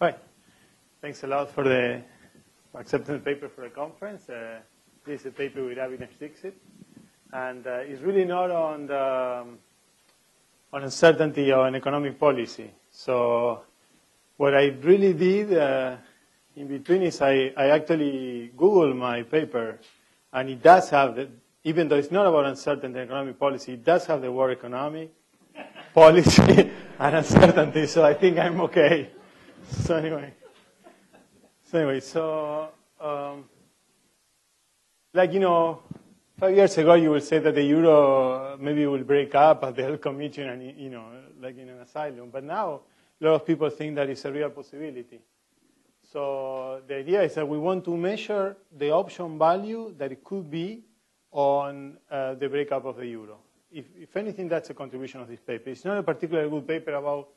Right. Thanks a lot for the the paper for the conference. Uh, this is a paper with Avinash Dixit, and uh, it's really not on the um, on uncertainty on economic policy. So what I really did uh, in between is I, I actually Googled my paper, and it does have the, even though it's not about uncertainty and economic policy, it does have the word economic policy and uncertainty, so I think I'm okay. So anyway, so anyway, so um, like you know, five years ago you will say that the euro maybe will break up at the health commission and you know, like in an asylum, but now a lot of people think that it's a real possibility. So the idea is that we want to measure the option value that it could be on uh, the breakup of the euro if, if anything, that's a contribution of this paper. It's not a particularly good paper about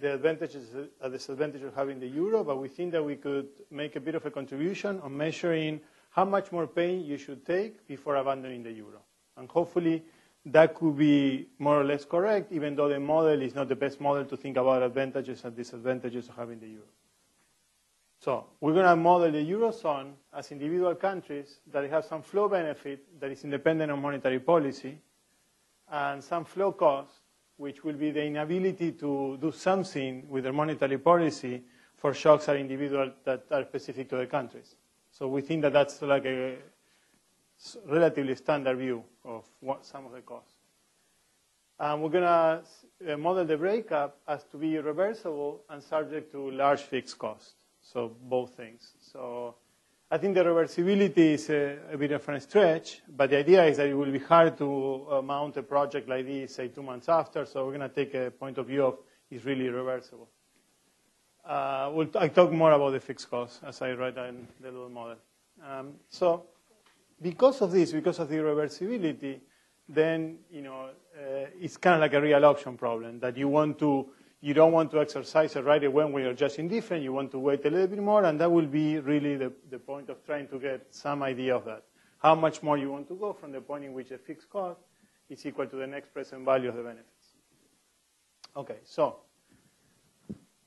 the advantages uh, and disadvantages of having the euro, but we think that we could make a bit of a contribution on measuring how much more pain you should take before abandoning the euro. And hopefully that could be more or less correct, even though the model is not the best model to think about advantages and disadvantages of having the euro. So we're going to model the Eurozone as individual countries that have some flow benefit that is independent of monetary policy, and some flow costs, which will be the inability to do something with their monetary policy for shocks at individual that are specific to the countries. So we think that that's like a relatively standard view of what some of the costs. And we're going to uh, model the breakup as to be reversible and subject to large fixed costs. So both things. So I think the reversibility is a, a, bit of a stretch, but the idea is that it will be hard to uh, mount a project like this, say, two months after, so we're going to take a point of view of is really reversible. Uh, we'll I talk more about the fixed cost as I write in the little model. Um, so because of this, because of the reversibility, then, you know, uh, it's kind of like a real option problem that you want to you don't want to exercise it right away when you're just indifferent. You want to wait a little bit more, and that will be really the, the point of trying to get some idea of that. How much more you want to go from the point in which the fixed cost is equal to the next present value of the benefits. Okay, so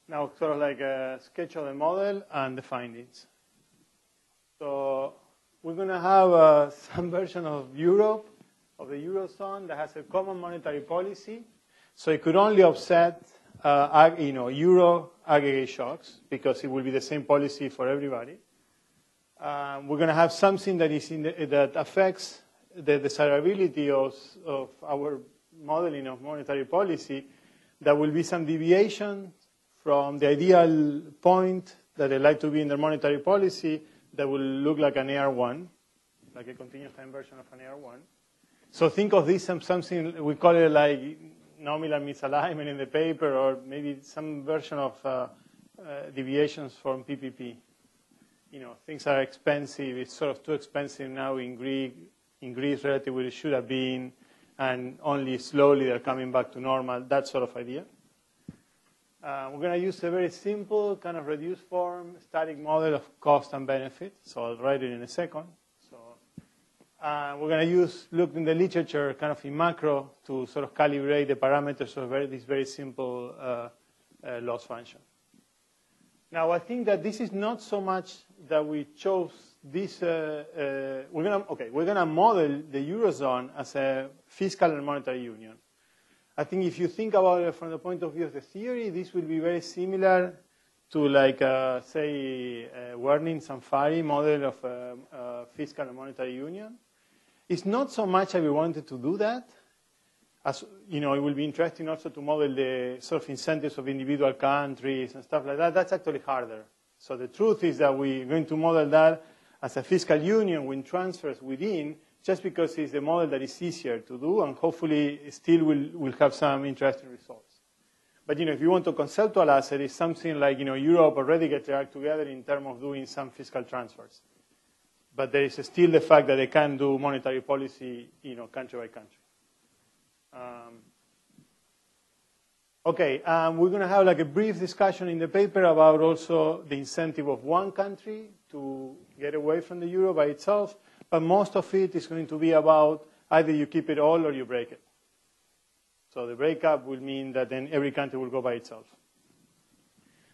now sort of like a sketch of the model and the findings. So we're going to have uh, some version of Europe, of the Eurozone that has a common monetary policy. So it could only offset uh, you know, euro aggregate shocks because it will be the same policy for everybody. Um, we're going to have something that is the, that affects the desirability of, of our modeling of monetary policy. There will be some deviation from the ideal point that they like to be in their monetary policy that will look like an AR1, like a continuous time version of an AR1. So think of this as something, we call it like nominal misalignment in the paper or maybe some version of uh, uh, deviations from PPP. You know, things are expensive. It's sort of too expensive now in Greek, in Greece relative it should have been, and only slowly they're coming back to normal, that sort of idea. Uh, we're going to use a very simple, kind of reduced form, static model of cost and benefit. So I'll write it in a second. Uh, we're going to use, look in the literature, kind of in macro, to sort of calibrate the parameters of very, this very simple uh, uh, loss function. Now, I think that this is not so much that we chose this. Uh, uh, we're going to okay. We're going to model the eurozone as a fiscal and monetary union. I think if you think about it from the point of view of the theory, this will be very similar to like, uh, say, uh, Werning and Farhi model of uh, fiscal and monetary union. It's not so much that we wanted to do that. As, you know, it will be interesting also to model the sort of incentives of individual countries and stuff like that. That's actually harder. So the truth is that we're going to model that as a fiscal union with transfers within, just because it's the model that is easier to do and hopefully still will, will have some interesting results. But you know, if you want to conceptualize it, it's something like you know, Europe already get their act together in terms of doing some fiscal transfers but there is still the fact that they can do monetary policy, you know, country by country. Um, okay, um, we're going to have like a brief discussion in the paper about also the incentive of one country to get away from the euro by itself, but most of it is going to be about either you keep it all or you break it. So the breakup will mean that then every country will go by itself.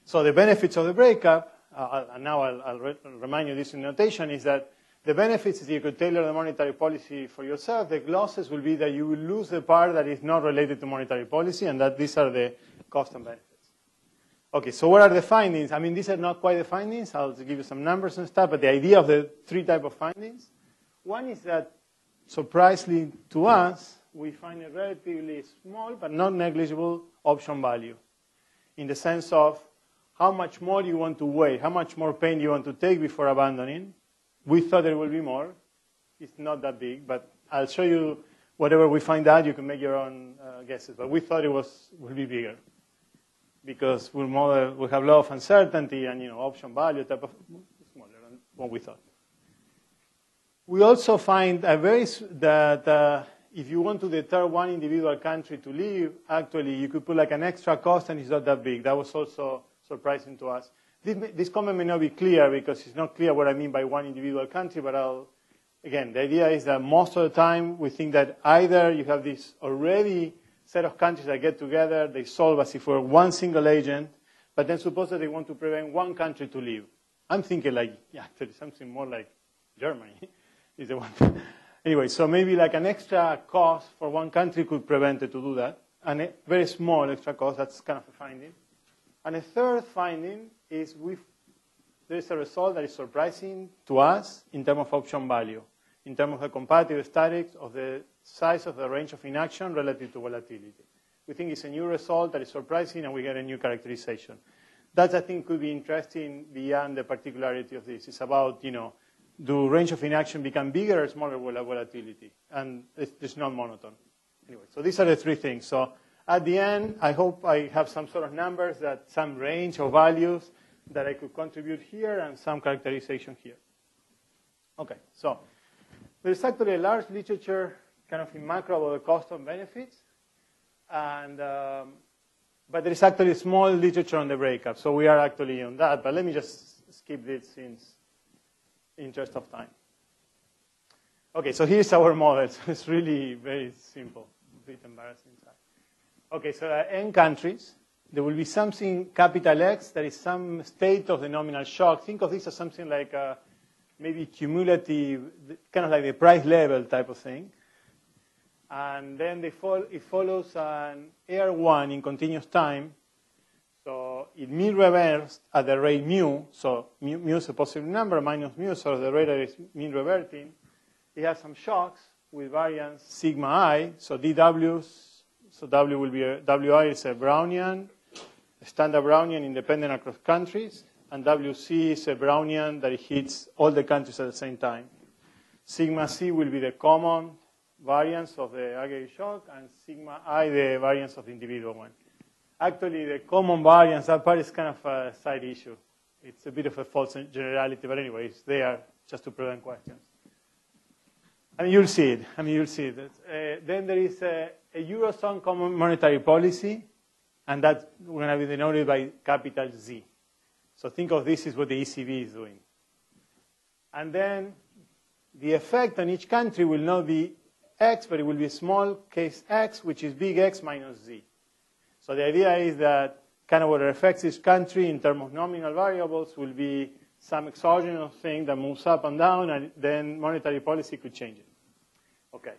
So the benefits of the breakup, uh, and now I'll, I'll re remind you this in notation, is that the benefits is you could tailor the monetary policy for yourself. The losses will be that you will lose the part that is not related to monetary policy, and that these are the cost and benefits. Okay, so what are the findings? I mean, these are not quite the findings. I'll give you some numbers and stuff, but the idea of the three type of findings. One is that, surprisingly to us, we find a relatively small but not negligible option value in the sense of how much more you want to wait, how much more pain you want to take before abandoning. We thought there will be more. It's not that big, but I'll show you whatever we find out. You can make your own uh, guesses, but we thought it was would be bigger because we model we have a lot of uncertainty and you know option value type of smaller than what we thought. We also find a very that. Uh, if you want to deter one individual country to leave, actually you could put like an extra cost and it's not that big. That was also surprising to us. This, this comment may not be clear because it's not clear what I mean by one individual country, but I'll, again, the idea is that most of the time we think that either you have this already set of countries that get together, they solve as if we're one single agent, but then suppose that they want to prevent one country to leave. I'm thinking like, yeah, actually something more like Germany is the one. Anyway, so maybe like an extra cost for one country could prevent it to do that. And a very small extra cost, that's kind of a finding. And a third finding is there's a result that is surprising to us in terms of option value, in terms of the comparative statics of the size of the range of inaction relative to volatility. We think it's a new result that is surprising and we get a new characterization. That I think could be interesting beyond the particularity of this. It's about, you know, do range of inaction become bigger or smaller with volatility? And it's, it's not monotone. Anyway, so these are the three things. So at the end, I hope I have some sort of numbers that some range of values that I could contribute here and some characterization here. Okay, so there's actually a large literature kind of in macro about the cost of benefits. And, um, but there is actually small literature on the breakup. So we are actually on that. But let me just skip this since interest of time. Okay, so here's our model. It's really very simple, a bit embarrassing. Okay, so uh, n countries, there will be something capital X that is some state of the nominal shock. Think of this as something like uh, maybe cumulative, kind of like the price level type of thing. And then fo it follows an AR1 in continuous time so it mean reversed at the rate mu, so mu, mu, is a positive number minus mu, so the rate is mean reverting. It has some shocks with variance sigma i, so dw, so w will be a, wi is a Brownian, a standard Brownian independent across countries, and wc is a Brownian that hits all the countries at the same time. Sigma c will be the common variance of the aggregate shock, and sigma i the variance of the individual one. Actually, the common variance, that part is kind of a side issue. It's a bit of a false generality, but anyway, it's there just to prevent questions. I mean, you'll see it. I mean, you'll see it. Uh, then there is a, a, Eurozone common monetary policy, and that's going to be denoted by capital Z. So think of this as what the ECB is doing. And then the effect on each country will not be X, but it will be small case X, which is big X minus Z. So the idea is that kind of what affects each country in terms of nominal variables will be some exogenous thing that moves up and down, and then monetary policy could change it. Okay.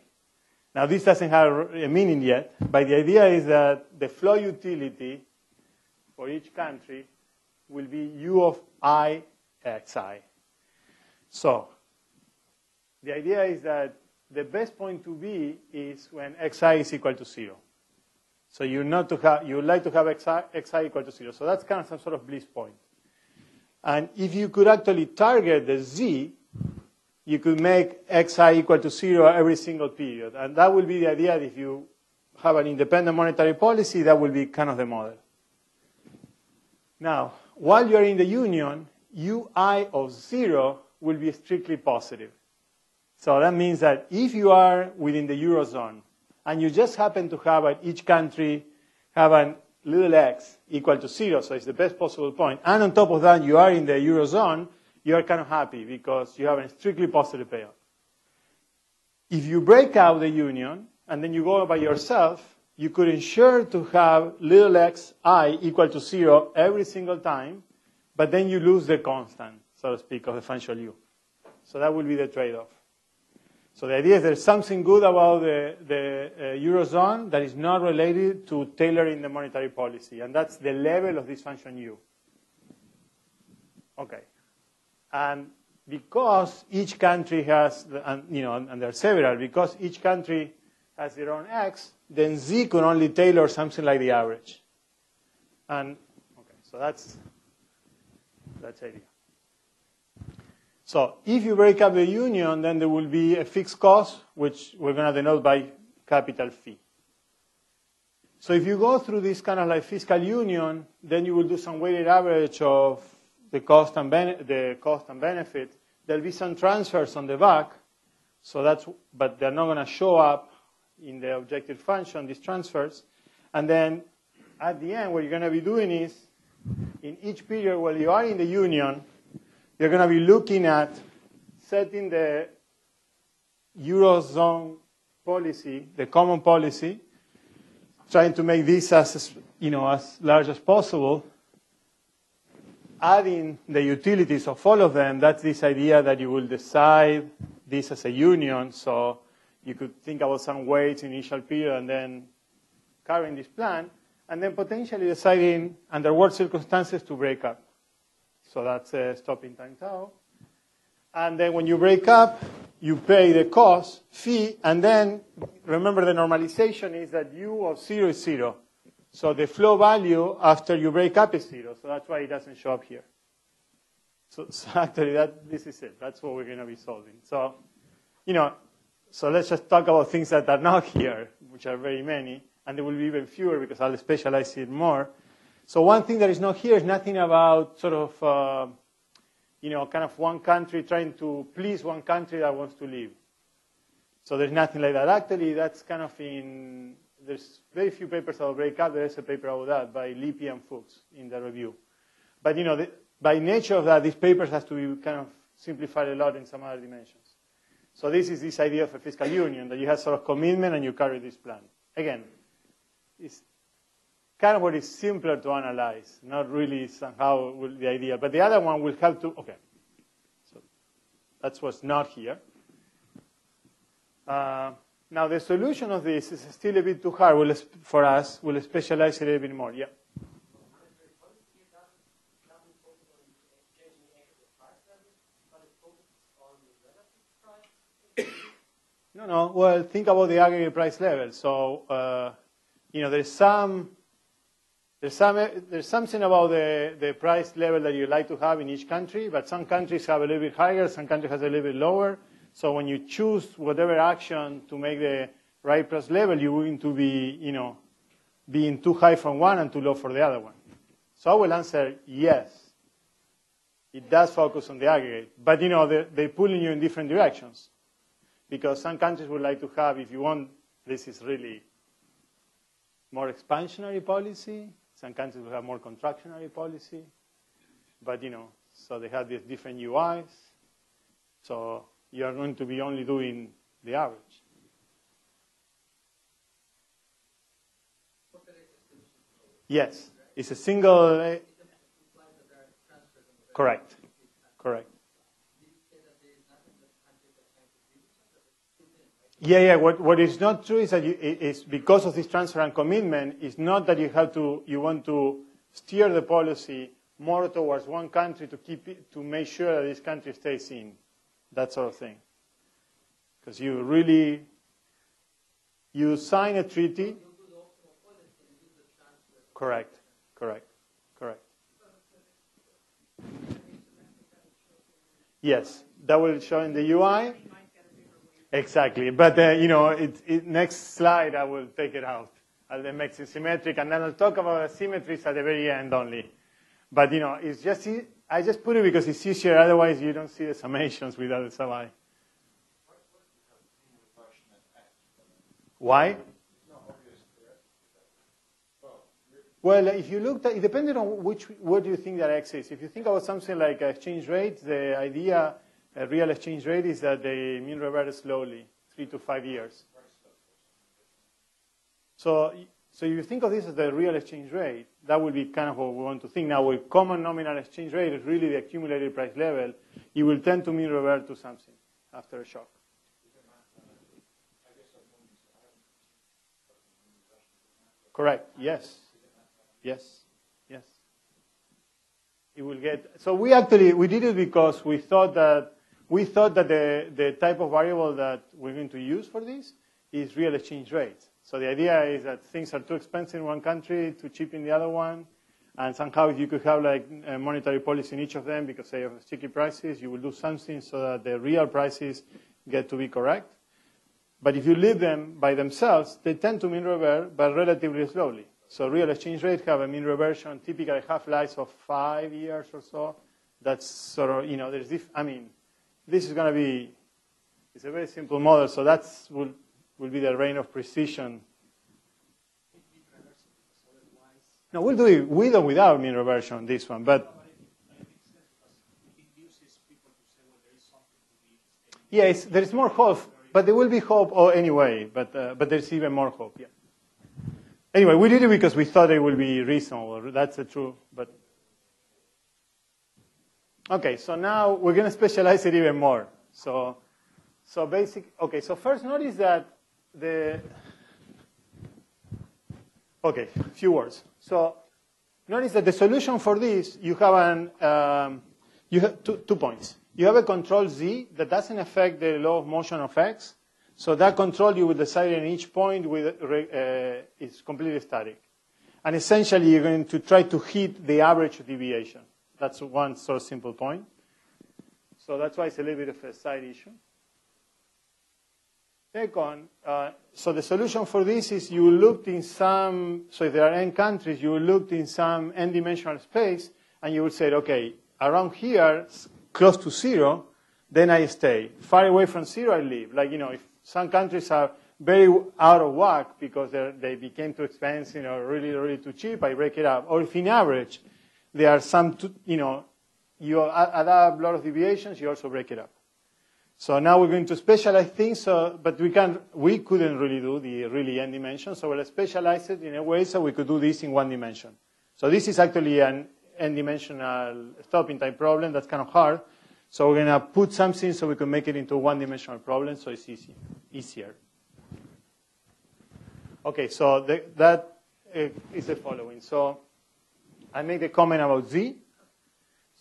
Now, this doesn't have a meaning yet, but the idea is that the flow utility for each country will be u of i xi. So, the idea is that the best point to be is when xi is equal to 0. So you not to have, you like to have xi, xi equal to 0. So that's kind of some sort of bliss point. And if you could actually target the z, you could make xi equal to 0 every single period. And that will be the idea if you have an independent monetary policy, that will be kind of the model. Now, while you're in the union, ui of 0 will be strictly positive. So that means that if you are within the Eurozone, and you just happen to have at each country have a little x equal to zero, so it's the best possible. And on top of that, you are in the Eurozone, you are kind of happy because you have a strictly positive payout. If you break out the union and then you go by yourself, you could ensure to have little x i equal to zero every single time, but then you lose the constant, so to speak, of the function u. So that will be the trade-off. So the idea is there's something good about the, the uh, Eurozone that is not related to tailoring the monetary policy, and that's the level of this function u. Okay. And because each country has, and, you know, and there are several, because each country has their own x, then z could only tailor something like the average. And, okay, so that's, that's idea. So if you break up the union, then there will be a fixed cost, which we're going to denote by capital phi. So if you go through this kind of like fiscal union, then you will do some weighted average of the cost and, the cost and benefit. There'll be some transfers on the back, so that's, but they're not going to show up in the objective function, these transfers. And then at the end, what you're going to be doing is, in each period while you are in the union, you're going to be looking at setting the Eurozone policy, the common policy, trying to make this as, you know, as large as possible, adding the utilities of all of them, that's this idea that you will decide this as a union. So you could think about some weights in initial period and then carrying this plan, and then potentially deciding under what circumstances to break up. So that's uh, stopping time tau. And then when you break up, you pay the cost phi, and then remember the normalization is that u of zero is zero. So the flow value after you break up is zero. So that's why it doesn't show up here. So, so actually, that this is it. That's what we're going to be solving. So, you know, so let's just talk about things that are not here, which are very many, and there will be even fewer because I'll specialize it more. So one thing that is not here is nothing about sort of, uh, you know, kind of one country trying to please one country that wants to leave. So there's nothing like that. Actually, that's kind of in, there's very few papers about breakup. There is a paper about that by Lippi and Fuchs in the review. But, you know, the, by nature of that, these papers have to be kind of simplified a lot in some other dimensions. So this is this idea of a fiscal union, that you have sort of commitment and you carry this plan. Again, it's kind of what is simpler to analyze, not really somehow the idea. But the other one will have to, okay. So that's what's not here. Uh, now the solution of this is still a bit too hard we'll, for us. We'll specialize a little bit more. Yeah. No, no. Well, think about the aggregate price level. So, uh, you know, there's some there's, some, there's something about the, the price level that you like to have in each country, but some countries have a little bit higher, some countries have a little bit lower. So when you choose whatever action to make the right price level, you're going to be, you know, being too high from one and too low for the other one. So I will answer yes. It does focus on the aggregate. But, you know, they're, they're pulling you in different directions. Because some countries would like to have, if you want, this is really more expansionary policy. Some countries will have more contractionary policy. But, you know, so they have these different UIs. So you are going to be only doing the average. Yes, it's a single. Uh, correct, correct. Yeah, yeah. What, what is not true is that you, it's because of this transfer and commitment, it's not that you have to, you want to steer the policy more towards one country to keep it, to make sure that this country stays in, that sort of thing. Because you really, you sign a treaty. Correct, correct, correct. Yes, that will show in the UI. Exactly. But, uh, you know, it, it, next slide, I will take it out. I'll make it symmetric, and then I'll talk about symmetries at the very end only. But, you know, it's just, I just put it because it's easier. Otherwise, you don't see the summations without the sum Why? Well, if you looked at, it depended on which, what do you think that X is. If you think about something like exchange rate, the idea a real exchange rate is that they mean revert slowly, three to five years. So, so you think of this as the real exchange rate, that would be kind of what we want to think. Now, with common nominal exchange rate is really the accumulated price level. It will tend to mean revert to something after a shock. Correct. Yes. Yes. Yes. It will get. So we actually we did it because we thought that we thought that the the type of variable that we're going to use for this is real exchange rates. So the idea is that things are too expensive in one country, too cheap in the other one, and somehow if you could have like a monetary policy in each of them because they have sticky prices, you will do something so that the real prices get to be correct. But if you leave them by themselves, they tend to mean revert, but relatively slowly. So real exchange rates have a mean reversion, typically half-lives of five years or so. That's sort of, you know, there's, this, I mean, this is going to be, it's a very simple model, so that's will, will be the reign of precision. No, we'll do it with or without mean reversion, this one, but. Yes, there is more hope but there will be hope oh, anyway, but, uh, but there's even more hope, yeah. Anyway, we did it because we thought it would be reasonable. That's the truth, but. Okay, so now we're going to specialize it even more. So, so basic, okay, so first notice that the, okay, a few words. So notice that the solution for this, you have an, um, you have two, two points you have a control z that doesn't affect the law of motion of x. So that control you will decide in each point with, uh, is completely static. And essentially you're going to try to hit the average deviation. That's one sort of simple point. So that's why it's a little bit of a side issue. Second, uh, so the solution for this is you looked in some, so if there are n countries, you looked in some n-dimensional space, and you would say, okay, around here, close to zero, then I stay. Far away from zero, I leave. Like, you know, if some countries are very out of whack because they became too expensive or really, really too cheap, I break it up. Or if in average, there are some, you know, you add up a lot of deviations, you also break it up. So now we're going to specialize things, so, but we, can, we couldn't really do the really n dimension, so we'll specialize it in a way so we could do this in one dimension. So this is actually an n-dimensional stopping time problem. That's kind of hard. So we're going to put something so we can make it into a one-dimensional problem so it's easy, easier. Okay, so the, that uh, the following. So I make the comment about Z.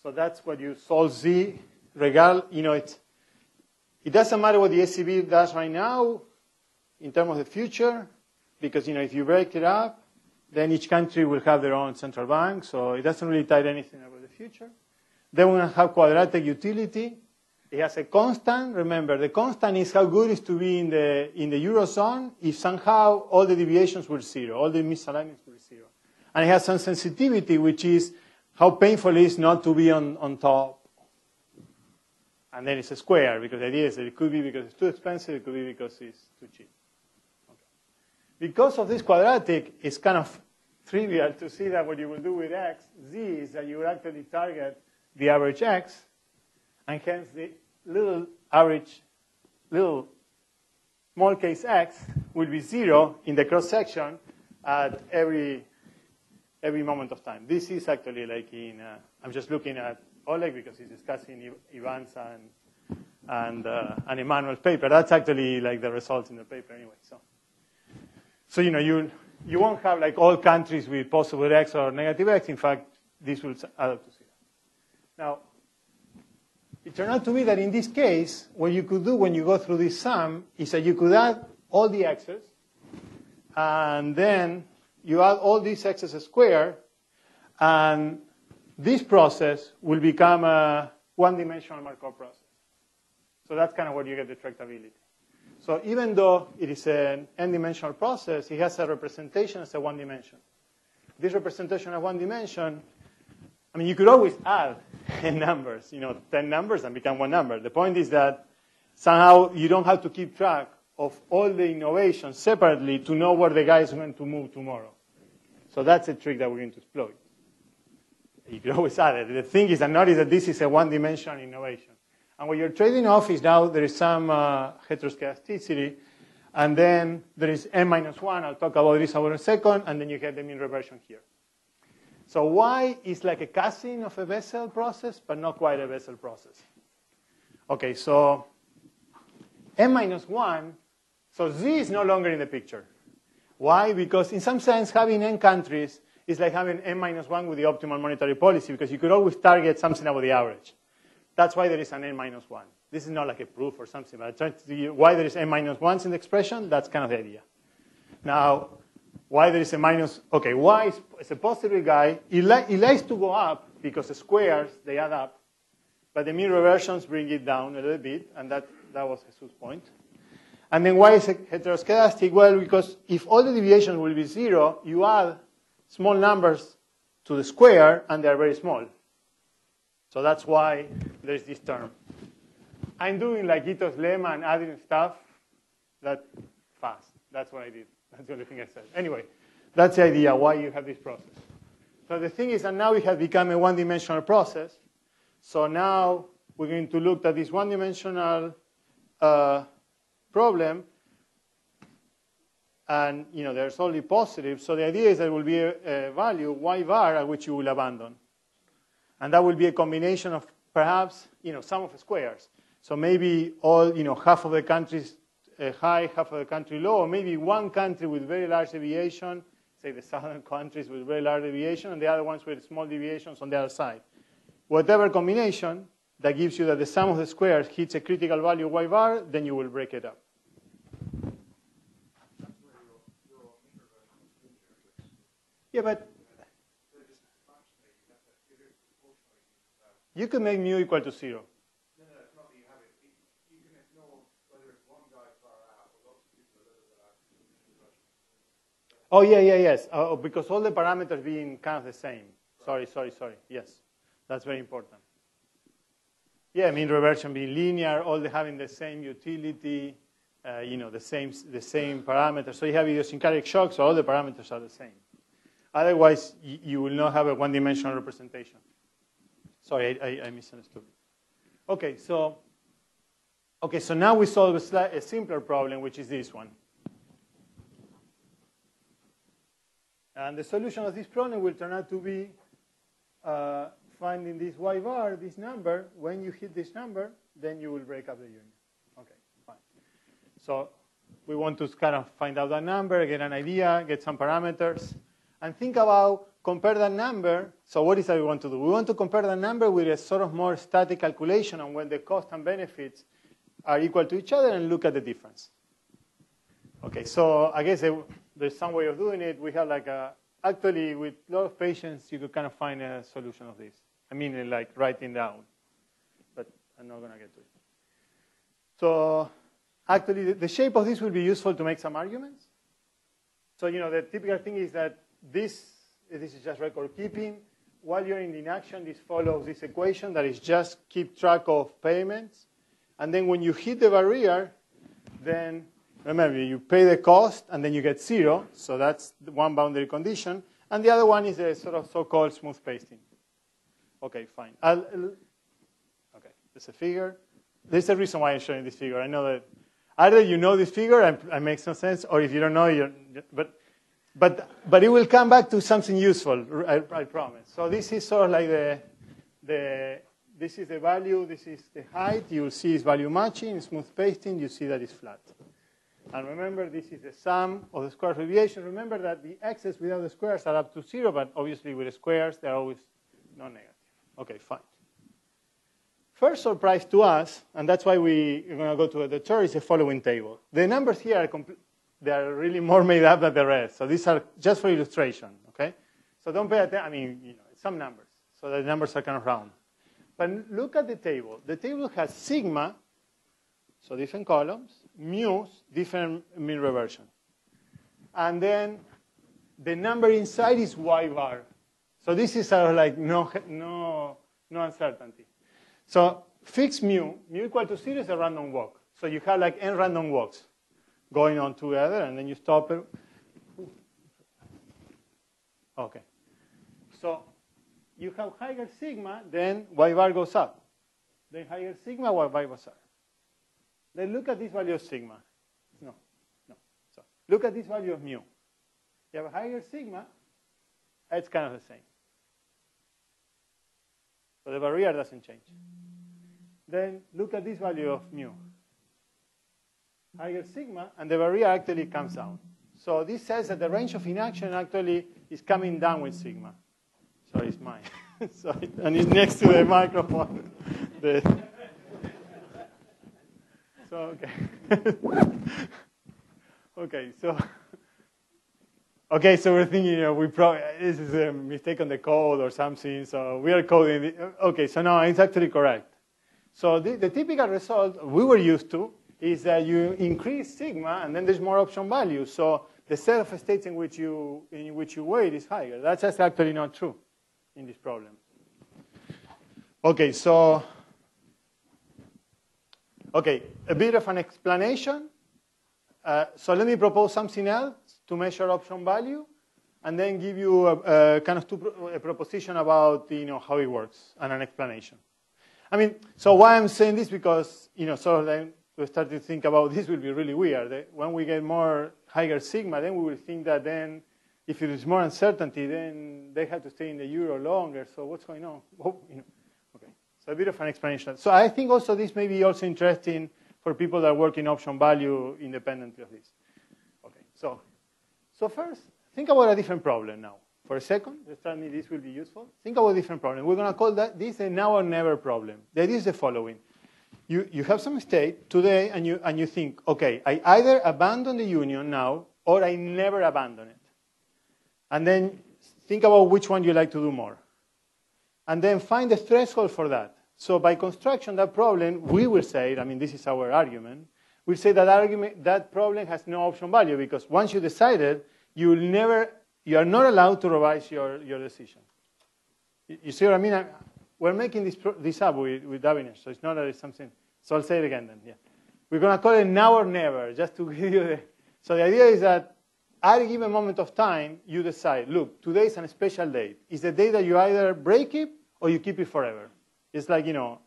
So that's what you solve Z. Regal, you know, it, it doesn't matter what the ECB does right now in terms of the future, because, you know, if you break it up, then each country will have their own central bank, so it doesn't really tell anything about the future. Then we're going to have quadratic utility. It has a constant. Remember, the constant is how good it is to be in the, in the Eurozone if somehow all the deviations were zero, all the misalignments were zero. And it has some sensitivity, which is how painful it is not to be on, on top. And then it's a square, because the idea is that it could be because it's too expensive, it could be because it's too cheap. Because of this quadratic, it's kind of trivial to see that what you will do with x, z, is that you will actually target the average x, and hence the little average, little small case x will be zero in the cross section at every every moment of time. This is actually like in, uh, I'm just looking at Oleg because he's discussing Ivan's and, and, uh, and Emmanuel's paper. That's actually like the results in the paper anyway. So. So, you know, you, you won't have like all countries with positive x or negative x. In fact, this will add up to zero. Now, it turned out to be that in this case, what you could do when you go through this sum is that you could add all the x's, and then you add all these x's squared, and this process will become a one-dimensional Markov process. So that's kind of where you get the tractability. So even though it is an n-dimensional process, it has a representation as a one dimension. This representation of one dimension, I mean, you could always add n numbers, you know, 10 numbers and become one number. The point is that somehow you don't have to keep track of all the innovations separately to know where the guy is going to move tomorrow. So that's a trick that we're going to exploit. You could always add it. The thing is that notice that this is a one-dimensional innovation. And what you're trading off is now there is some uh, heteroscedasticity. And then there is n minus 1. I'll talk about this over a second. And then you get the mean reversion here. So y is like a cousin of a Bessel process, but not quite a Bessel process. Okay, so n minus 1, so z is no longer in the picture. Why? Because in some sense, having n countries is like having n minus 1 with the optimal monetary policy, because you could always target something above the average. That's why there is an n minus 1. This is not like a proof or something, but I'm trying to see why there is n minus 1s in the expression. That's kind of the idea. Now, why there is a minus, okay, y is, is a positive guy. It, li it likes to go up because the squares, they add up. But the mean reversions bring it down a little bit, and that, that was Jesus' point. And then why is it heteroscedastic? Well, because if all the deviations will be zero, you add small numbers to the square, and they're very small. So that's why there's this term. I'm doing like Ito's lemma and adding stuff that fast. That's what I did. That's the only thing I said. Anyway, that's the idea why you have this process. So the thing is that now it has become a one-dimensional process. So now we're going to look at this one-dimensional uh, problem. And you know, there's only positive. So the idea is there will be a, a value, y bar, at which you will abandon. And that will be a combination of perhaps you know, sum of the squares. So maybe all, you know, half of the countries uh, high, half of the country low, or maybe one country with very large deviation, say the southern countries with very large deviation, and the other ones with small deviations on the other side. Whatever combination that gives you that the sum of the squares hits a critical value y bar, then you will break it up. Yeah, but you can make mu equal to zero. Oh, yeah, yeah, yes. Uh, because all the parameters being kind of the same. Sorry, sorry, sorry. Yes, that's very important. Yeah, mean reversion being linear, all the having the same utility, uh, you know, the same, the same parameters. So you have idiosyncratic shocks, so all the parameters are the same. Otherwise, you will not have a one-dimensional representation. Sorry, I, I, I, misunderstood. Okay, so okay, so now we solve a, a simpler problem, which is this one. And the solution of this problem will turn out to be uh, finding this y bar, this number. When you hit this number, then you will break up the union. Okay, fine. So we want to kind of find out that number, get an idea, get some parameters, and think about compare that number. So what is that we want to do? We want to compare that number with a sort of more static calculation on when the cost and benefits are equal to each other and look at the difference. Okay, so I guess there's some way of doing it. We have like a, actually with a lot of patience, you could kind of find a solution of this. I mean, like writing down, but I'm not going to get to it. So actually, the shape of this will be useful to make some arguments. So, you know, the typical thing is that this, this is just record keeping. While you're in inaction, this follows this equation that is just keep track of payments. And then when you hit the barrier, then Remember, you pay the cost and then you get zero, so that's one boundary condition. And the other one is a sort of so-called smooth pasting. Okay, fine. I'll, okay, there's a figure. There's a reason why I'm showing this figure. I know that either you know this figure and it makes no sense, or if you don't know, you're, but, but, but it will come back to something useful, I, I promise. So this is sort of like the, the, this is the value, this is the height. You'll see it's value matching, smooth pasting, you see that it's flat. And remember, this is the sum of the square deviation. Remember that the x's without the squares are up to zero, but obviously with the squares, they're always non-negative. Okay, fine. First surprise to us, and that's why we are going to go to the chart, is the following table. The numbers here are they are really more made up than the rest. So these are just for illustration, okay? So don't pay attention. I mean, you know, some numbers. So the numbers are kind of round. But look at the table. The table has sigma, so different columns, mu's, different mean reversion. And then the number inside is y bar. So this is sort of like no, no, no uncertainty. So fixed mu, mu equal to zero is a random walk. So you have like n random walks going on together, and then you stop it. Okay. So you have higher sigma, then y bar goes up. Then higher sigma, y bar goes up. Then look at this value of sigma. No, no. So look at this value of mu. You have a higher sigma, it's kind of the same. So the barrier doesn't change. Then look at this value of mu. Higher sigma, and the barrier actually comes down. So this says that the range of inaction actually is coming down with sigma. So it's mine. so it, and it's next to the microphone. the, so okay. okay, so okay, so we're thinking, you know, we probably this is a mistake on the code or something. So we are coding. The, okay, so now it's actually correct. So the, the typical result we were used to is that you increase sigma and then there's more option value. So the set of states in which you in which you wait is higher. That's just actually not true in this problem. Okay, so okay, a bit of an explanation. Uh, so let me propose something else to measure option value, and then give you a, a kind of two, a proposition about you know how it works and an explanation. I mean, so why I'm saying this because you know sort of then we start to think about this will be really weird. Eh? When we get more higher sigma, then we will think that then if it is more uncertainty, then they have to stay in the euro longer. So what's going on? Oh, you know. Okay, so a bit of an explanation. So I think also this may be also interesting for people that work in option value independently of this. Okay, so so first, think about a different problem now. For a second, just tell me this will be useful. Think about a different problem. We're going to call that this a now or never problem. That is the following you, you have some state today and you, and you think, okay, I either abandon the union now or I never abandon it. And then think about which one you like to do more. And then find the threshold for that. So by construction, that problem, we will say, I mean, this is our argument, we say that argument, that problem has no option value because once you decided, you will never, you are not allowed to revise your, your decision. You see what I mean? We're making this, this up with, with Avinash, so it's not that it's something. So I'll say it again then. Yeah. We're going to call it now or never, just to give you the. So the idea is that at a given moment of time, you decide, look, today is a special date. It's the day that you either break it or you keep it forever. It's like, you know,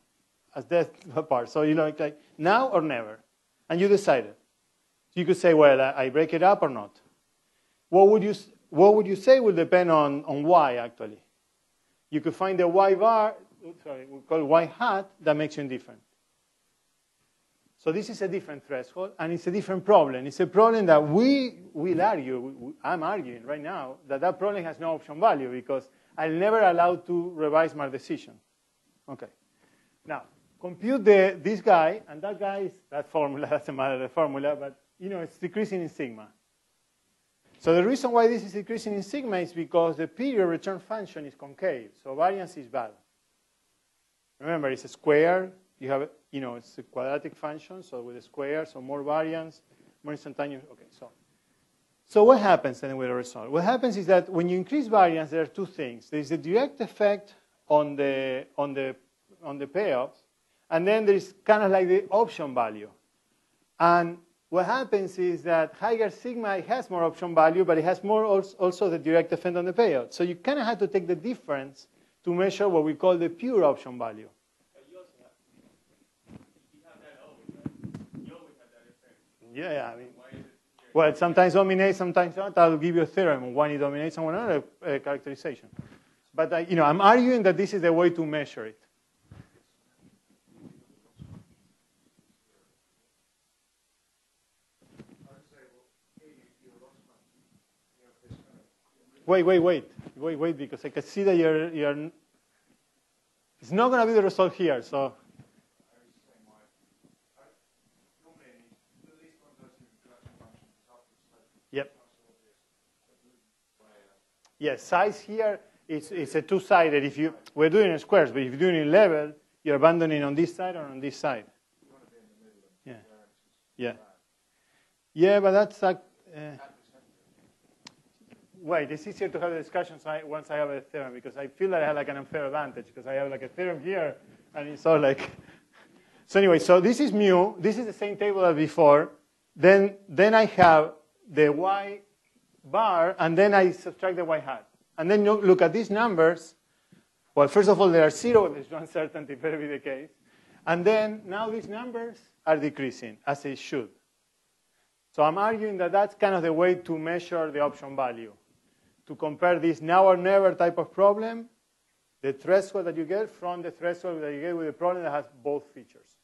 as death apart. So, you know, like now or never. And you decided. You could say, well, I break it up or not. What would you, what would you say will depend on, on y, actually. You could find the y bar, sorry, we call y hat, that makes you indifferent. So this is a different threshold, and it's a different problem. It's a problem that we will argue, I'm arguing right now, that that problem has no option value because I'm never allowed to revise my decision. Okay. Now, compute the, this guy, and that guy is that formula, doesn't matter the formula, but you know, it's decreasing in sigma. So the reason why this is decreasing in sigma is because the period return function is concave, so variance is bad. Remember, it's a square, you have you know, it's a quadratic function, so with a square, so more variance, more instantaneous. Okay, so. So what happens then with the result? What happens is that when you increase variance, there are two things. There is a direct effect on the, on the, on the payoffs, and then there is kind of like the option value. And what happens is that higher sigma has more option value, but it has more also the direct effect on the payout. So you kind of have to take the difference to measure what we call the pure option value. Yeah, yeah. I mean, well, it sometimes dominates, sometimes not. I'll give you a theorem. One it dominates and one another uh, characterization. But uh, you know, I'm arguing that this is the way to measure it. Wait, wait, wait, wait, wait, because I can see that you're, you're. It's not going to be the result here, so. Yep. Yes, size here is, is a two-sided. If you we're doing in squares, but if you're doing in level, you're abandoning on this side or on this side. Yeah, yeah, yeah. But that's like. Uh, wait, it's easier to have the discussions once I have a theorem because I feel that I have like an unfair advantage because I have like a theorem here and it's all like. So anyway, so this is mu. This is the same table as before. Then then I have the y bar, and then I subtract the y hat. And then you look at these numbers. Well, first of all, they are zero. There's no uncertainty, better be the case. And then now these numbers are decreasing, as they should. So I'm arguing that that's kind of the way to measure the option value, to compare this now or never type of problem, the threshold that you get from the threshold that you get with a problem that has both features.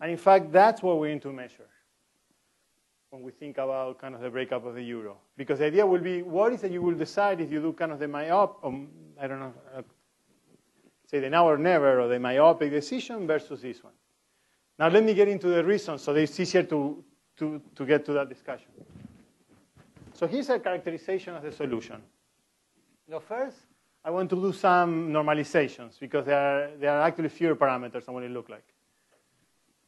And in fact, that's what we need to measure when we think about kind of the breakup of the euro. Because the idea will be, what is it you will decide if you do kind of the myop, um, I don't know, uh, say the now or never, or the myopic decision versus this one. Now let me get into the reasons so that it's easier to, to, to get to that discussion. So here's a characterization of the solution. Now first, I want to do some normalizations because there are, there are actually fewer parameters than what it look like.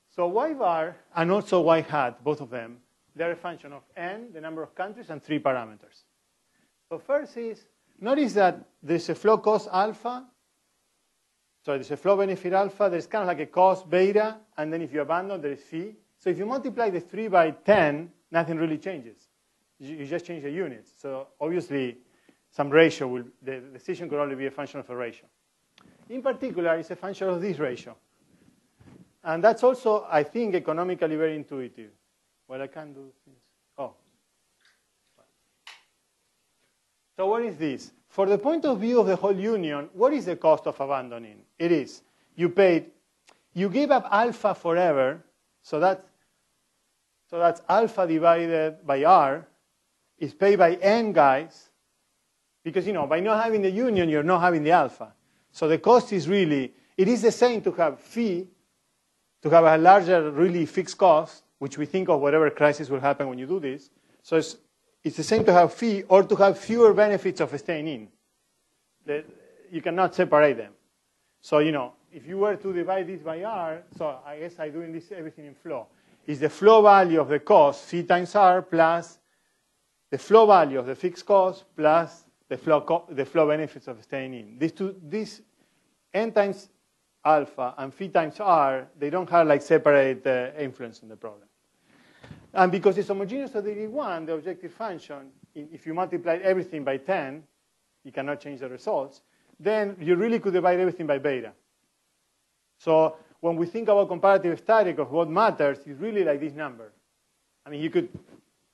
So y bar and also y hat, both of them, they're a function of n, the number of countries, and three parameters. So first is, notice that there's a flow cost alpha. So there's a flow benefit alpha. There's kind of like a cost beta. And then if you abandon, there is phi. So if you multiply the 3 by 10, nothing really changes. You, just change the units. So obviously, some ratio will, the decision could only be a function of a ratio. In particular, it's a function of this ratio. And that's also, I think, economically very intuitive. Well, I can do things. Oh. So what is this? For the point of view of the whole union, what is the cost of abandoning? It is you paid, you give up alpha forever, so that so that's alpha divided by r is paid by n guys, because you know by not having the union you're not having the alpha. So the cost is really it is the same to have phi, to have a larger really fixed cost, which we think of whatever crisis will happen when you do this. So it's, it's the same to have phi or to have fewer benefits of staying in. That you cannot separate them. So, you know, if you were to divide this by R, so I guess I'm doing this everything in flow, is the flow value of the cost, phi times R, plus the flow value of the fixed cost, plus the flow, the flow benefits of staying in. These two, this n times alpha and phi times R, they don't have like separate uh, influence on the problem. And because it's homogeneous to degree 1, the objective function, if you multiply everything by 10, you cannot change the results, then you really could divide everything by beta. So when we think about comparative static of what matters, it's really like this number. I mean, you could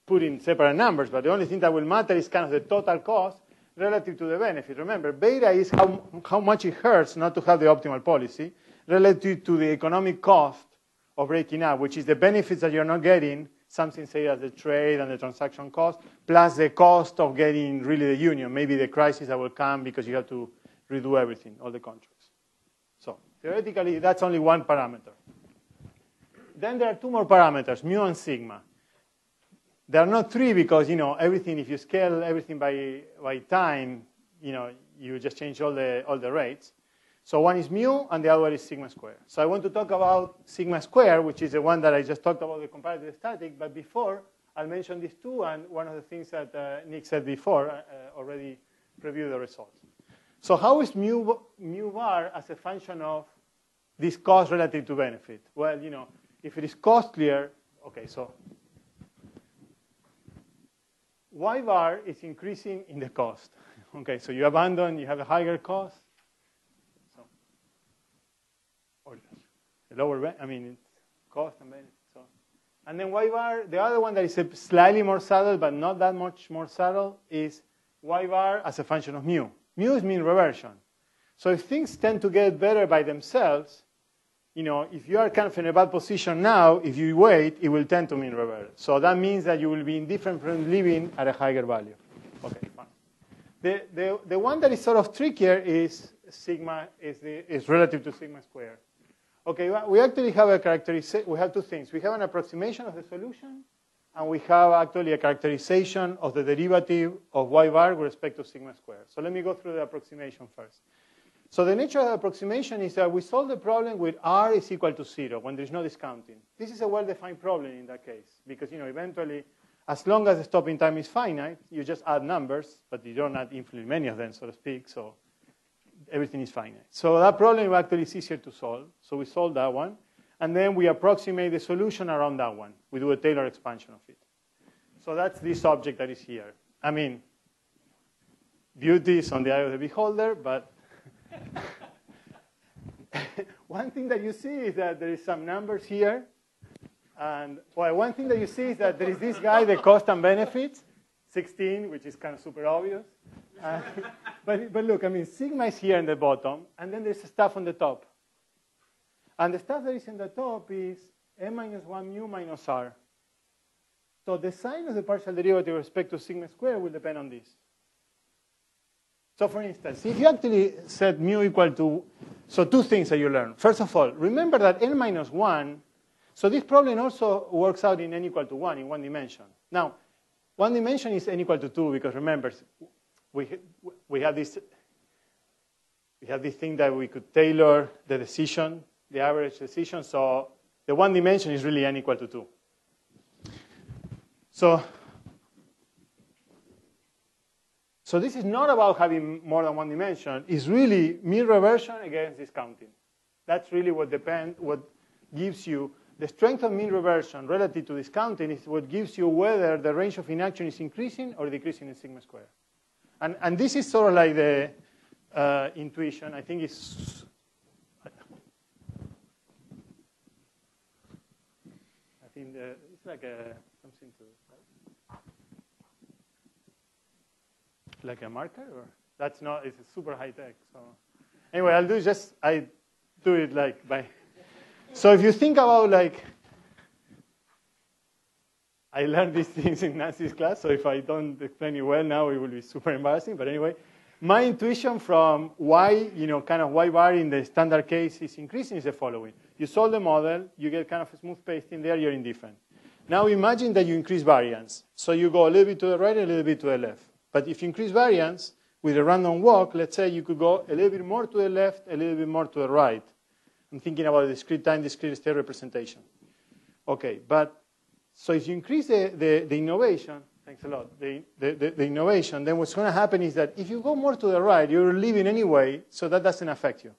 put in separate numbers, but the only thing that will matter is kind of the total cost relative to the benefit. Remember, beta is how, how much it hurts not to have the optimal policy relative to the economic cost of breaking up, which is the benefits that you're not getting something say as the trade and the transaction cost, plus the cost of getting really the union, maybe the crisis that will come because you have to redo everything, all the contracts. So theoretically, that's only one parameter. Then there are two more parameters, mu and sigma. There are not three because, you know, everything, if you scale everything by, by time, you know, you just change all the, all the rates. So one is mu, and the other is sigma square. So I want to talk about sigma square, which is the one that I just talked about, the comparative static. But before, I'll mention these two, and one of the things that uh, Nick said before uh, already previewed the results. So how is mu, mu bar as a function of this cost relative to benefit? Well, you know, if it is costlier, okay, so y bar is increasing in the cost. Okay, so you abandon, you have a higher cost, so, or a lower, I mean, cost and benefit. So. And then Y bar, the other one that is slightly more subtle, but not that much more subtle, is Y bar as a function of mu. Mu is mean reversion. So if things tend to get better by themselves, you know, if you are kind of in a bad position now, if you wait, it will tend to mean revert. So that means that you will be indifferent from living at a higher value. Okay, fine. The, the, the one that is sort of trickier is sigma, is, the, is relative to sigma squared. Okay, we actually have a characterization. We have two things. We have an approximation of the solution, and we have actually a characterization of the derivative of y bar with respect to sigma squared. So let me go through the approximation first. So the nature of the approximation is that we solve the problem with r is equal to zero when there's no discounting. This is a well-defined problem in that case because you know eventually, as long as the stopping time is finite, you just add numbers, but you don't add infinitely many of them, so to speak. So everything is finite. So that problem actually is easier to solve. So we solve that one. And then we approximate the solution around that one. We do a Taylor expansion of it. So that's this object that is here. I mean, beauty is on the eye of the beholder, but one thing that you see is that there is some numbers here, And well, one thing that you see is that there is this guy, the cost and benefits, 16, which is kind of super obvious. Uh, but, but look, I mean, sigma is here in the bottom, and then there's stuff on the top. And the stuff that is in the top is m minus 1 mu minus r. So the sign of the partial derivative with respect to sigma squared will depend on this. So for instance, if you actually set mu equal to, so two things that you learn. First of all, remember that n minus 1, so this problem also works out in n equal to 1 in one dimension. Now, one dimension is n equal to 2 because remember, we, we have this we have this thing that we could tailor the decision, the average decision. So the one dimension is really n equal to 2. So, so this is not about having more than one dimension. It's really mean reversion against discounting. That's really what depend, what gives you the strength of mean reversion relative to discounting is what gives you whether the range of inaction is increasing or decreasing in sigma square. And, and this is sort of like the uh, intuition. I think it's I think the, it's like a something to like a marker or? That's not it's super high tech so. Anyway i'll do just i do it like by so if you think about like i learned these things in nancy's class so if i don't explain it well now it will be super embarrassing but anyway. My intuition from why you know kind of why bar in the standard case is increasing is the following. You solve the model you get kind of a smooth pasting there you're indifferent. Now imagine that you increase variance. So you go a little bit to the right a little bit to the left but if you increase variance with a random walk, let's say you could go a little bit more to the left, a little bit more to the right. I'm thinking about a discrete time, discrete state representation. Okay, but so if you increase the, the, the innovation, thanks a lot, the, the, the, innovation, then what's going to happen is that if you go more to the right, you're leaving anyway, so that doesn't affect you.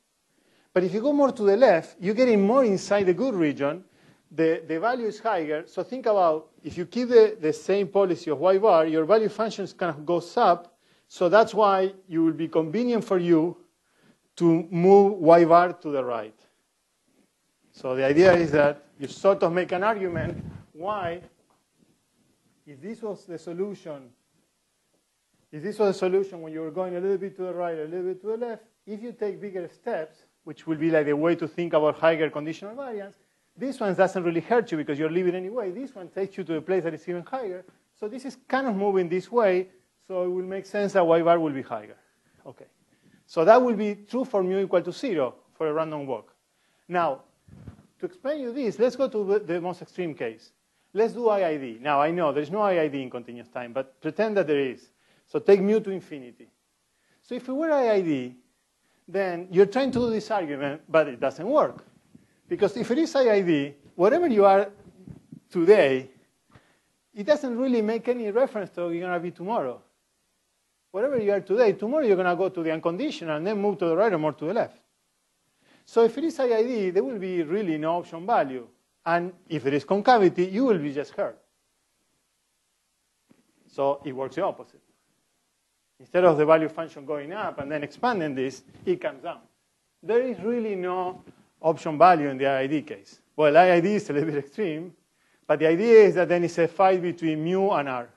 But if you go more to the left, you're getting more inside the good region, the, the value is higher. So think about if you keep the, the same policy of y bar, your value function kind of goes up. So that's why it will be convenient for you to move y bar to the right. So the idea is that you sort of make an argument why, if this was the solution, if this was the solution when you were going a little bit to the right, a little bit to the left, if you take bigger steps, which will be like the way to think about higher conditional variance, this one doesn't really hurt you because you're leaving anyway. This one takes you to a place that is even higher. So this is kind of moving this way, so it will make sense that y bar will be higher. Okay. So that will be true for mu equal to zero for a random walk. Now, to explain you this, let's go to the most extreme case. Let's do IID. Now, I know there's no IID in continuous time, but pretend that there is. So take mu to infinity. So if it were IID, then you're trying to do this argument, but it doesn't work. Because if it is IID, whatever you are today, it doesn't really make any reference to you're going to be tomorrow. Whatever you are today, tomorrow you're going to go to the unconditional and then move to the right or more to the left. So if it is IID, there will be really no option value. And if it is concavity, you will be just hurt. So it works the opposite. Instead of the value function going up and then expanding this, it comes down. There is really no option value in the IID case. Well, IID is a little bit extreme, but the idea is that then it's a fight between mu and r.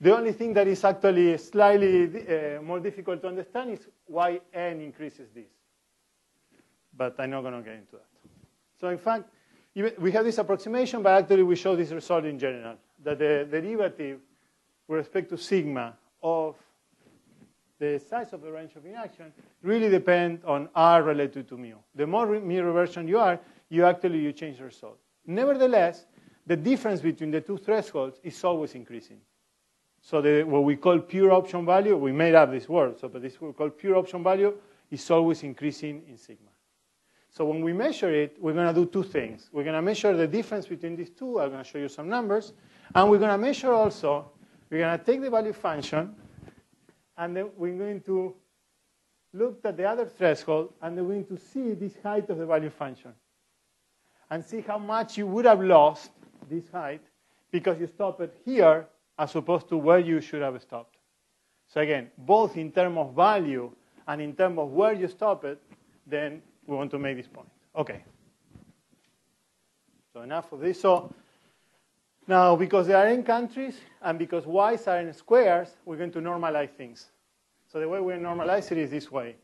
The only thing that is actually slightly uh, more difficult to understand is why n increases this. But I'm not going to get into that. So in fact, we have this approximation, but actually we show this result in general, that the derivative with respect to sigma of the size of the range of inaction really depend on R related to mu. The more mu reversion you are, you actually you change the result. Nevertheless, the difference between the two thresholds is always increasing. So the, what we call pure option value, we made up this word, so but this we call pure option value is always increasing in sigma. So when we measure it, we're going to do two things. We're going to measure the difference between these two. I'm going to show you some numbers. And we're going to measure also, we're going to take the value function and then we're going to look at the other threshold, and we're going to see this height of the value function. And see how much you would have lost this height because you stopped it here as opposed to where you should have stopped. So again, both in terms of value and in terms of where you stop it, then we want to make this point. Okay. So enough of this. So now, because they are in countries and because y's are in squares, we're going to normalize things. So the way we normalize it is this way.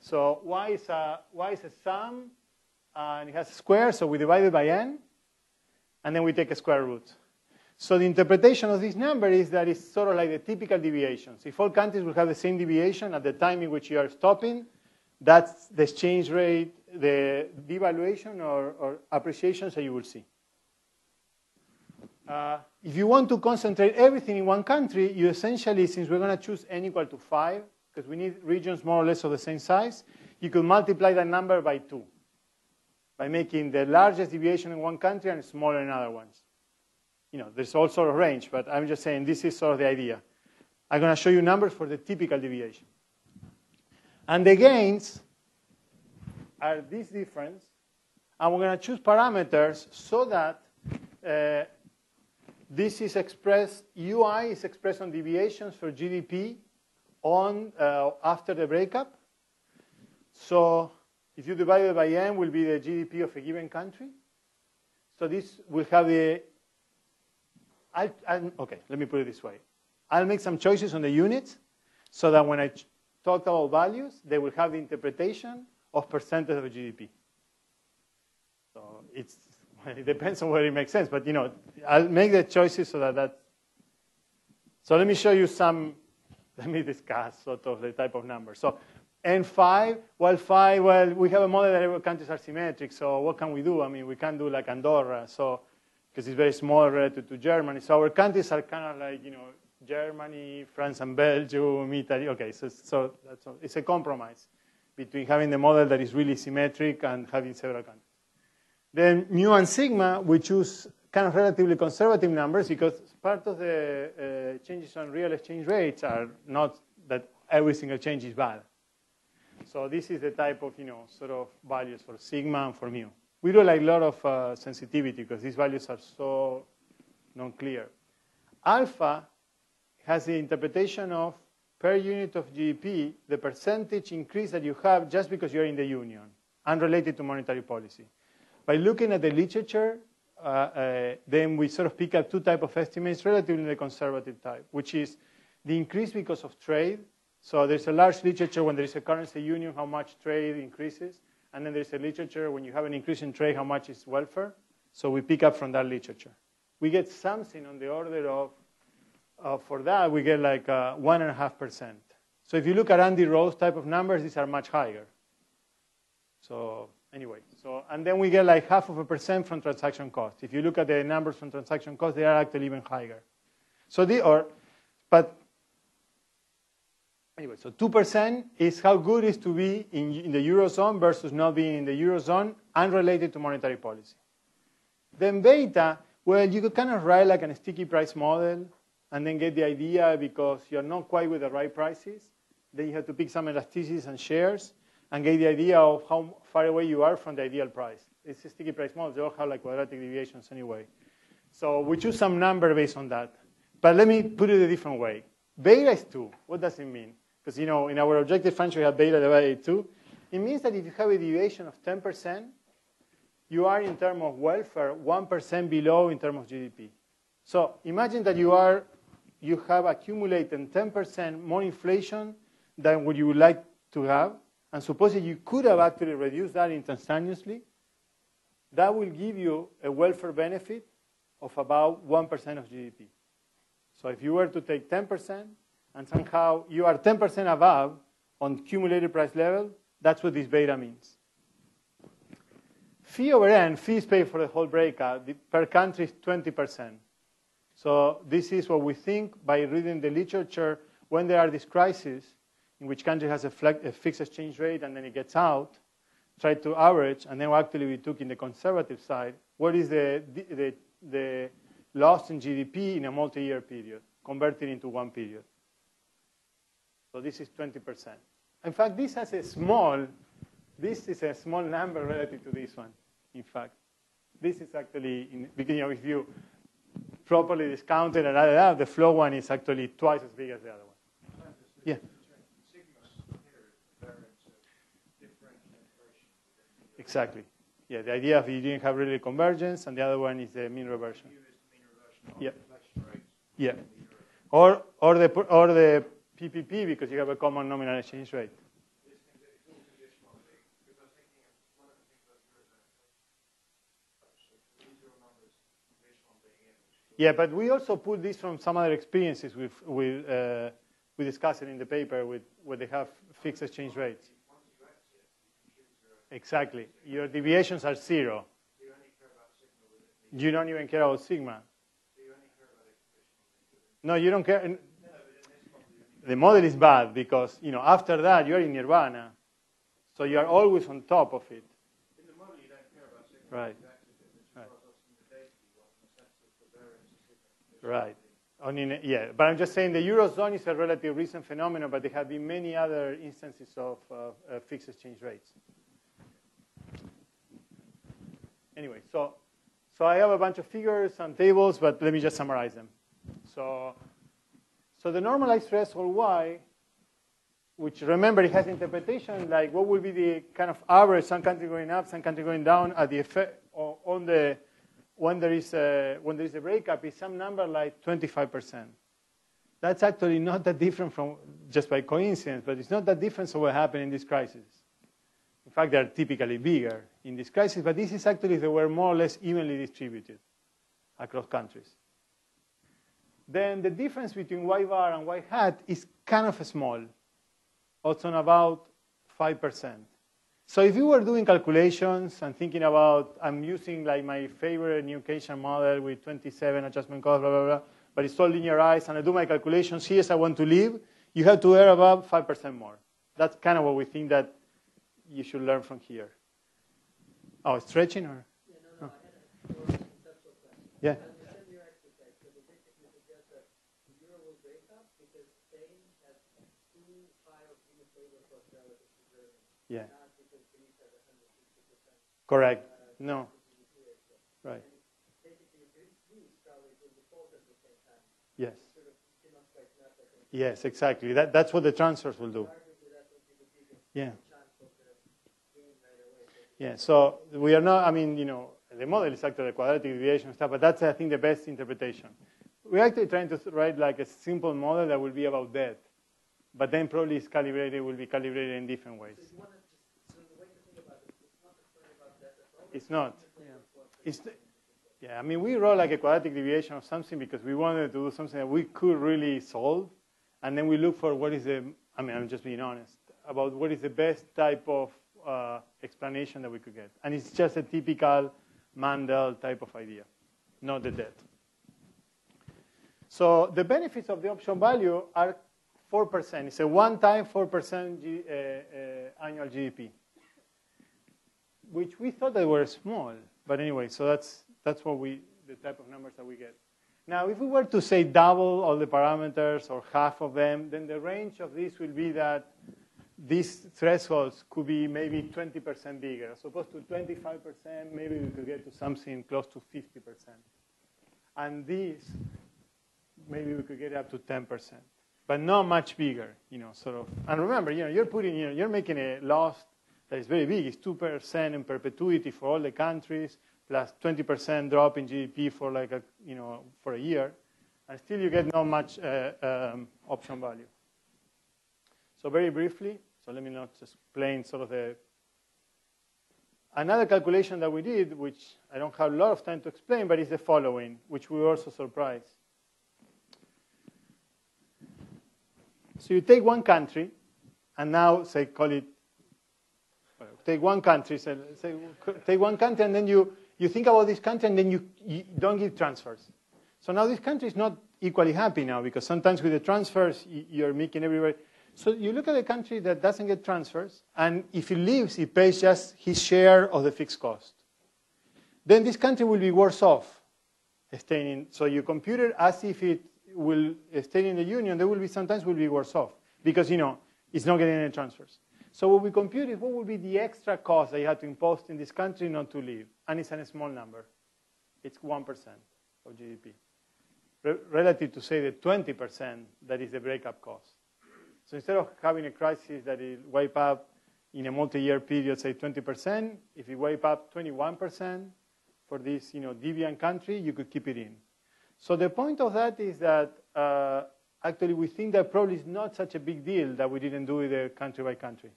So y is a, y is a sum, and it has a square, so we divide it by n, and then we take a square root. So the interpretation of this number is that it's sort of like the typical deviations. If all countries will have the same deviation at the time in which you are stopping, that's the exchange rate, the devaluation or, or appreciations that you will see. Uh, if you want to concentrate everything in one country, you essentially, since we're going to choose n equal to 5, because we need regions more or less of the same size, you could multiply that number by 2 by making the largest deviation in one country and smaller in other ones. You know, there's all sort of range, but I'm just saying this is sort of the idea. I'm going to show you numbers for the typical deviation. And the gains are this difference, and we're going to choose parameters so that uh, this is expressed, UI is expressed on deviations for GDP on uh, after the breakup. So if you divide it by n, will be the GDP of a given country. So this will have the. i okay, let me put it this way. I'll make some choices on the units so that when I talk about values, they will have the interpretation of percentage of GDP. So it's, it depends on whether it makes sense, but you know, I'll make the choices so that that. So let me show you some let me discuss sort of the type of numbers. So N5, well, 5, well, we have a model that every countries are symmetric, so what can we do? I mean, we can do like Andorra, so because it's very small relative to Germany. So our countries are kind of like, you know, Germany, France, and Belgium, Italy. Okay, so, so that's it's a compromise between having the model that is really symmetric and having several countries. Then mu and sigma, we choose kind of relatively conservative numbers because part of the uh, changes on real exchange rates are not that every single change is bad. So this is the type of, you know, sort of values for sigma and for mu. We do like a lot of uh, sensitivity because these values are so non-clear. Alpha has the interpretation of per unit of GDP, the percentage increase that you have just because you're in the union, unrelated to monetary policy. By looking at the literature, uh, uh, then we sort of pick up two type of estimates, relatively the conservative type, which is the increase because of trade. So there's a large literature when there is a currency union, how much trade increases. And then there's a literature when you have an increase in trade, how much is welfare. So we pick up from that literature. We get something on the order of, uh, for that, we get like 1.5%. So if you look at Andy Rose type of numbers, these are much higher. So Anyway, so, and then we get like half of a percent from transaction cost. If you look at the numbers from transaction cost, they are actually even higher. So the, or, but anyway, so 2% is how good it is to be in, in the Eurozone versus not being in the Eurozone unrelated to monetary policy. Then beta, well, you could kind of write like a sticky price model and then get the idea because you're not quite with the right prices. Then you have to pick some elasticities and shares and get the idea of how far away you are from the ideal price. It's a sticky price model. They all have like quadratic deviations anyway. So we choose some number based on that. But let me put it a different way. Beta is 2. What does it mean? Because, you know, in our objective function, we have beta divided by 2. It means that if you have a deviation of 10%, you are in terms of welfare 1% below in terms of GDP. So imagine that you are you have accumulated 10% more inflation than what you would like to have, and supposing you could have actually reduced that instantaneously, that will give you a welfare benefit of about 1% of GDP. So if you were to take 10% and somehow you are 10% above on cumulative price level, that's what this beta means. Phi over n, fees paid for the whole breakout, per country is 20%. So this is what we think by reading the literature when there are these crises, in which country has a, a, fixed exchange rate and then it gets out, try to average, and then actually we took in the conservative side, what is the, the, the loss in GDP in a multi-year period, converted into one period. So this is 20%. In fact, this has a small, this is a small number relative to this one, in fact. This is actually, in, know, if you properly discount it and add up, the flow one is actually twice as big as the other one. Yeah. Exactly. Yeah, the idea of you didn't have really convergence, and the other one is the mean reversion. Yeah. Yeah. Or, or, the, or the PPP because you have a common nominal exchange rate. Yeah, but we also put this from some other experiences with, with uh, we discussed it in the paper with where they have fixed exchange rates. Exactly. Your deviations are zero. You don't even care about sigma. No, you don't care. The model is bad because you know after that you're in nirvana, so you are always on top of it. Right. Right. Only, yeah, but I'm just saying the Eurozone is a relatively recent phenomenon, but there have been many other instances of uh, uh, fixed exchange rates. Anyway, so, so I have a bunch of figures and tables, but let me just summarize them. So, so the normalized threshold Y, which remember it has interpretation like what would be the kind of average, some country going up, some country going down at the effect on the when there is a, when there is a breakup is some number like 25%. That's actually not that different from just by coincidence, but it's not that different from what happened in this crisis. In fact, they're typically bigger in this crisis, but this is actually they were more or less evenly distributed across countries. Then the difference between y bar and y hat is kind of small, also about 5%. So if you were doing calculations and thinking about, I'm using like my favorite new Keynesian model with 27 adjustment costs, blah, blah, blah, but it's all linearized, and I do my calculations, here's I want to leave, you have to earn about 5% more. That's kind of what we think that you should learn from here. Oh, stretching or? Yeah, no, no, oh. I had a Yeah. Yeah. Correct. No. Right. Yes. Yes, exactly. That, that's what the transfers will do. Yeah. Yeah, so we are not, I mean, you know, the model is actually a quadratic deviation stuff, but that's, I think, the best interpretation. We're actually trying to write like a simple model that will be about that, but then probably it's calibrated, will be calibrated in different ways. It's not. Yeah. It's, yeah, I mean, we wrote like a quadratic deviation of something because we wanted to do something that we could really solve. And then we look for what is the, I mean, I'm just being honest, about what is the best type of uh, explanation that we could get. And it's just a typical Mundell type of idea, not the debt. So the benefits of the option value are 4%. It's a one-time 4% G, uh, uh, annual GDP which we thought they were small. But anyway, so that's, that's what we, the type of numbers that we get. Now, if we were to say double all the parameters or half of them, then the range of this will be that these thresholds could be maybe 20% bigger. As opposed to 25%, maybe we could get to something close to 50%. And these, maybe we could get up to 10%. But not much bigger, you know, sort of. And remember, you know, you're putting, you know, you're making a loss that is very big. It's 2% in perpetuity for all the countries, plus 20% drop in GDP for like a, you know, for a year. And still you get not much uh, um, option value. So very briefly, so let me not explain sort of the Another calculation that we did, which I don't have a lot of time to explain, but is the following, which we were also surprised. So you take one country, and now say call it take one country, say, say, take one country, and then you, you think about this country, and then you, you don't give transfers. So now this country is not equally happy now, because sometimes with the transfers, you're making everybody. So you look at a country that doesn't get transfers, and if he leaves, he pays just his share of the fixed cost. Then this country will be worse off staying in. So you compute it as if it will stay in the union. There will be sometimes will be worse off because you know it's not getting any transfers. So what we compute is what would be the extra cost that you have to impose in this country not to leave. And it's a small number. It's 1% of GDP. Re relative to, say, the 20% that is the breakup cost. So instead of having a crisis that will wipe out in a multi-year period, say 20%. If you wipe up 21% for this, you know, deviant country, you could keep it in. So the point of that is that uh, actually we think that probably is not such a big deal that we didn't do it country by country.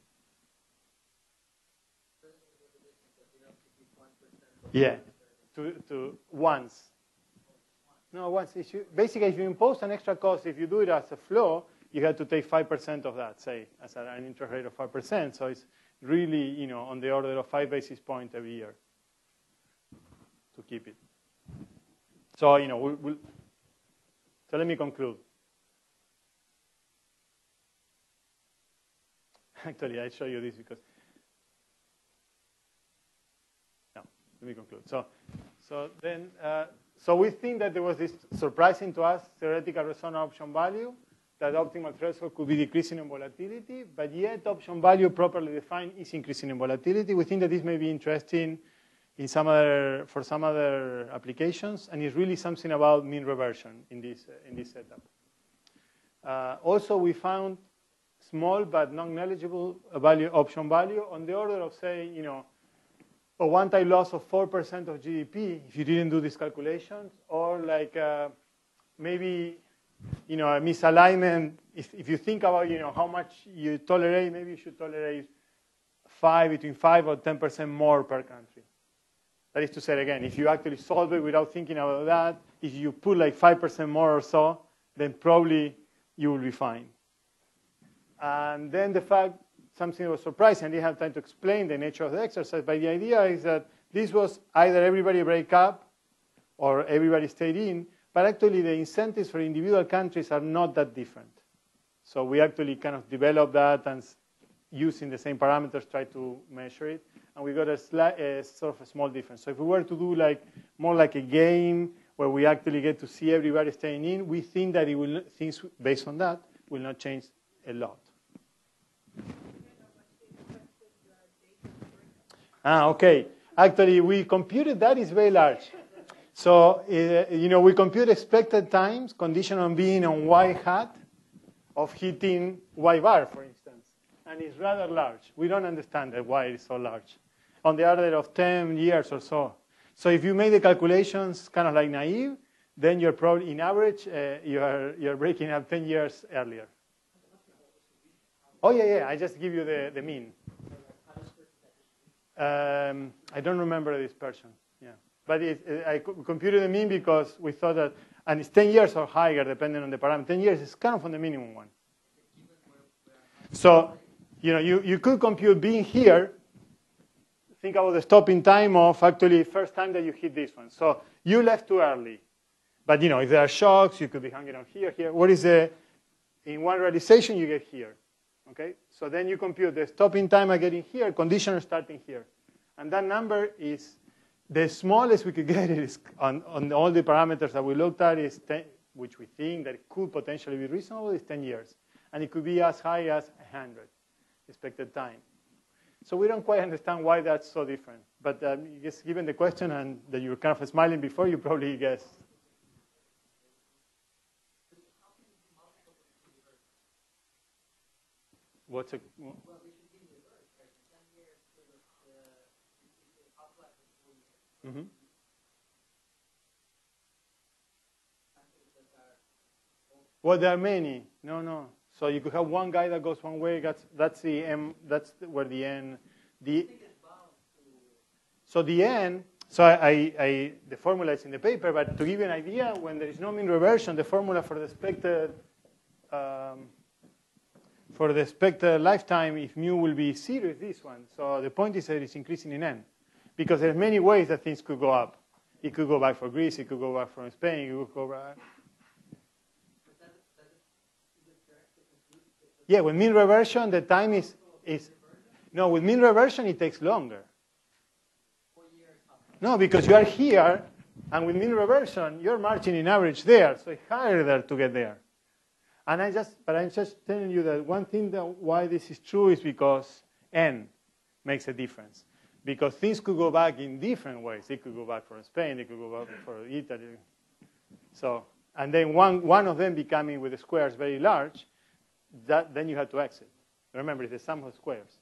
Yeah, to, to once. No, once. Basically, if you impose an extra cost, if you do it as a flow, you have to take 5% of that, say, as an interest rate of 5%. So it's really, you know, on the order of 5 basis points every year to keep it. So, you know, we'll, we'll, so let me conclude. Actually, I show you this because, no, let me conclude. So, so then, uh, so we think that there was this surprising to us theoretical Resonant option value that optimal threshold could be decreasing in volatility, but yet option value properly defined is increasing in volatility. We think that this may be interesting in some other, for some other applications, and it's really something about mean reversion in this, in this setup. Uh, also, we found small but non-negligible value, option value on the order of, say, you know, a one-time loss of 4% of GDP if you didn't do these calculations, or like uh, maybe you know, a misalignment, if, if you think about, you know, how much you tolerate, maybe you should tolerate five, between five or 10% more per country. That is to say, again, if you actually solve it without thinking about that, if you put like 5% more or so, then probably you will be fine. And then the fact, something was surprising, I didn't have time to explain the nature of the exercise, but the idea is that this was either everybody break up or everybody stayed in, but actually, the incentives for individual countries are not that different. So we actually kind of developed that and using the same parameters, try to measure it, and we got a, a, sort of a small difference. So if we were to do like more like a game where we actually get to see everybody staying in, we think that it will things based on that will not change a lot. Ah, okay. Actually, we computed that is very large. So, uh, you know, we compute expected times conditional on being on y hat of hitting y bar, for instance. And it's rather large. We don't understand why it's so large. On the order of 10 years or so. So if you make the calculations kind of like naive, then you're probably, in average, uh, you're, you're breaking up 10 years earlier. Oh, yeah, yeah, I just give you the, the mean. Um, I don't remember this person. But it, I computed the mean because we thought that, and it's 10 years or higher depending on the parameter. 10 years is kind of on the minimum one. So, you know, you, you could compute being here. Think about the stopping time of actually first time that you hit this one. So you left too early. But, you know, if there are shocks, you could be hanging on here, here. What is the, in one realization, you get here. Okay? So then you compute the stopping time I get in here, conditioner starting here. And that number is the smallest we could get is on, on all the parameters that we looked at is 10, which we think that could potentially be reasonable, is 10 years. And it could be as high as 100 expected time. So we don't quite understand why that's so different. But um, guess given the question and that you were kind of smiling before, you probably guessed. What's a... Mm-hmm. Well, there are many. No, no. So you could have one guy that goes one way. That's that's the m. That's where the n. The so the n. So I, I, I, the formula is in the paper, but to give you an idea, when there is no mean reversion, the formula for the expected um, for the expected lifetime, if mu will be zero, is this one. So the point is that it's increasing in n because there's many ways that things could go up. It could go back for Greece, it could go back from Spain, it could go back. Yeah, with mean reversion, the time is, is no, with mean reversion, it takes longer. No, because you are here, and with mean reversion, you're marching in average there, so it's harder to get there. And I just, but I'm just telling you that one thing that why this is true is because n makes a difference because things could go back in different ways. It could go back for Spain, it could go back for Italy. So, and then one, one of them becoming with the squares very large, that, then you have to exit. Remember, it's the sum of squares.